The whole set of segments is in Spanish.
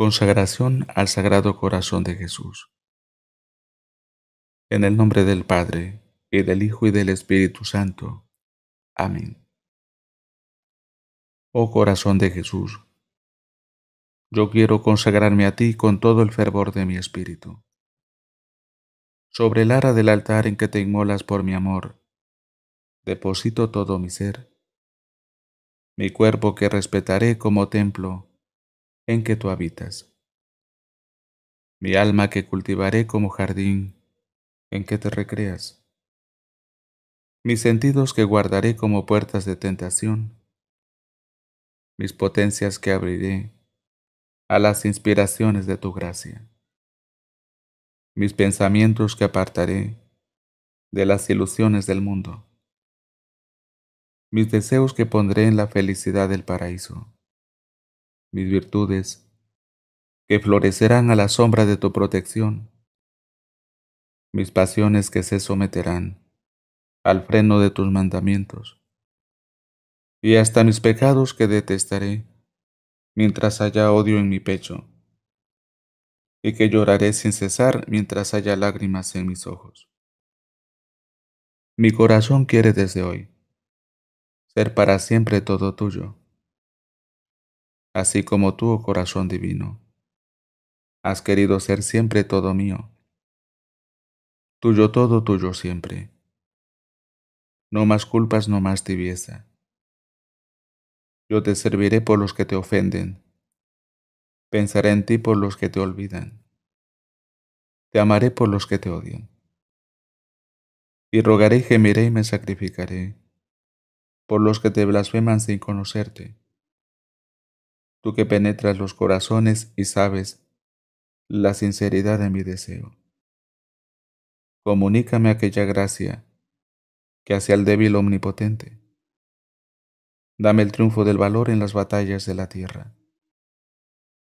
Consagración al Sagrado Corazón de Jesús. En el nombre del Padre, y del Hijo y del Espíritu Santo. Amén. Oh corazón de Jesús, yo quiero consagrarme a ti con todo el fervor de mi espíritu. Sobre el ara del altar en que te inmolas por mi amor, deposito todo mi ser, mi cuerpo que respetaré como templo en que tú habitas. Mi alma que cultivaré como jardín en que te recreas. Mis sentidos que guardaré como puertas de tentación. Mis potencias que abriré a las inspiraciones de tu gracia. Mis pensamientos que apartaré de las ilusiones del mundo. Mis deseos que pondré en la felicidad del paraíso mis virtudes, que florecerán a la sombra de tu protección, mis pasiones que se someterán al freno de tus mandamientos, y hasta mis pecados que detestaré mientras haya odio en mi pecho, y que lloraré sin cesar mientras haya lágrimas en mis ojos. Mi corazón quiere desde hoy ser para siempre todo tuyo así como tú, oh corazón divino. Has querido ser siempre todo mío. Tuyo todo, tuyo siempre. No más culpas, no más tibieza. Yo te serviré por los que te ofenden. Pensaré en ti por los que te olvidan. Te amaré por los que te odian. Y rogaré, gemiré y me sacrificaré por los que te blasfeman sin conocerte tú que penetras los corazones y sabes la sinceridad de mi deseo. Comunícame aquella gracia que hace al débil omnipotente. Dame el triunfo del valor en las batallas de la tierra.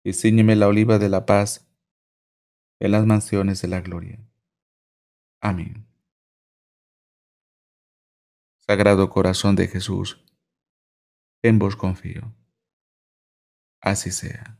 Y ciñeme la oliva de la paz en las mansiones de la gloria. Amén. Sagrado corazón de Jesús, en vos confío así sea.